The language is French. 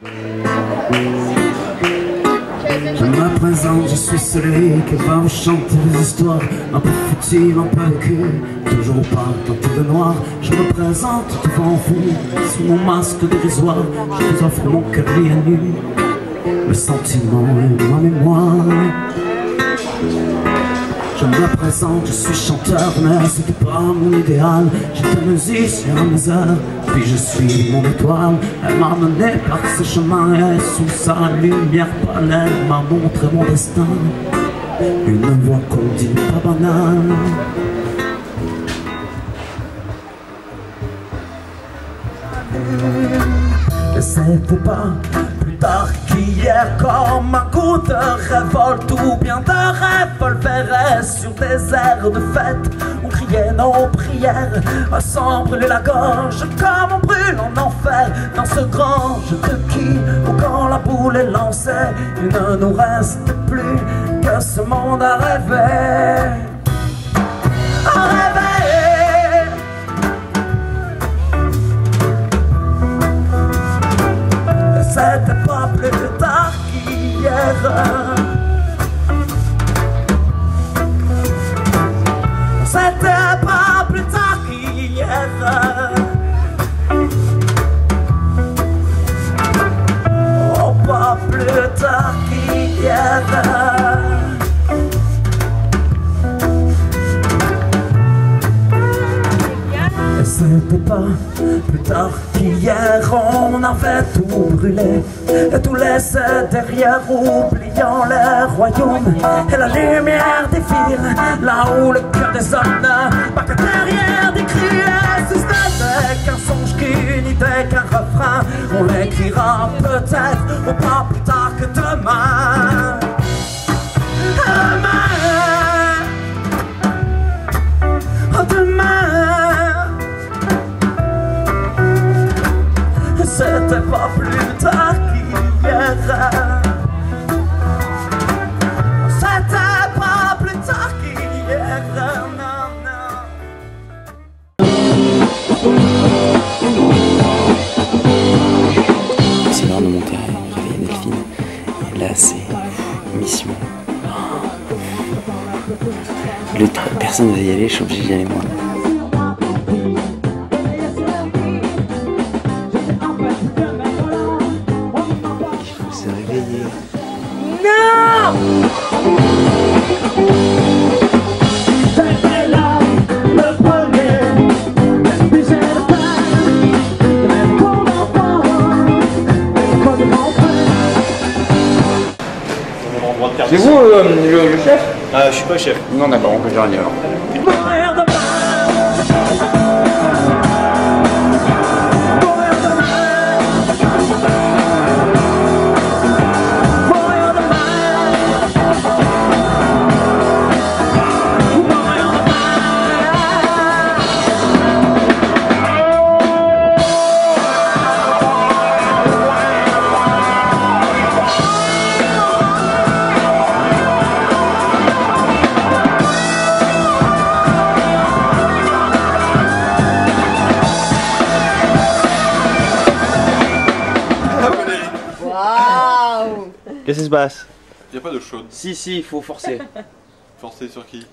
Je me présente, je suis celui qui va vous chanter des histoires Un peu futiles, un peu cul, toujours pas teinté de noir. Je me présente devant vous, sous mon masque dérisoire. Je vous offre mon cœur à nu, le sentiment et ma mémoire je me présente, je suis chanteur, mais c'était pas mon idéal. J'étais musicien à mes heures, puis je suis mon étoile. Elle m'a mené par ce chemin et sous sa lumière pâle m'a montré mon destin. Une voix qu'on dit pas banale Pas plus tard qu'hier Comme un coup de révolte ou bien de revolver Sur des airs de fête. On criait nos prières brûler la gorge comme on brûle en enfer. Dans ce grand jeu de qui Où quand la boule est lancée Il ne nous reste plus que ce monde à rêver C'était pas plus tard qu'hier qu'hier On avait tout brûlé Et tout laissé derrière Oubliant les royaumes Et la lumière des Là où le cœur des hommes. Pas que derrière des cris si ce qu'un songe qu'une idée qu'un refrain. On l'écrira peut-être Ou pas plus tard C'était pas plus tard qu'hier C'était pas plus tard qu'hier Non, non C'est l'heure de monter à réveiller Delphine. Et là, c'est mission. Le temps- personne va y aller, je suis obligé d'y aller moi. C'est vous euh, le, le chef? Ah, je suis pas chef. Non, d'accord, on peut rien alors. Qu'est-ce qui se passe? Y'a pas d'eau chaude. Si, si, il faut forcer. Forcé sur qui?